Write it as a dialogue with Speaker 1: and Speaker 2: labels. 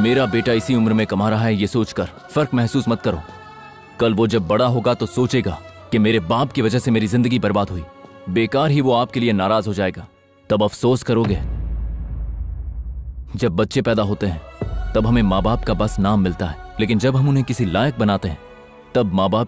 Speaker 1: मेरा बेटा इसी उम्र में कमा रहा है, ये सोचकर फ़र्क महसूस मत करो। कल वो जब बड़ा होगा तो सोचेगा कि मेरे बाप की वजह से मेरी ज़िंदगी बर्बाद हुई। बेकार ही वो आपके लिए नाराज़ हो जाएगा। तब अफसोस करोगे। जब बच्चे पैदा होते हैं, तब हमें माँ बाप का बस नाम मिलता है। लेकिन जब हम उन्हें किसी लायक बनाते हैं, तब माँ बाप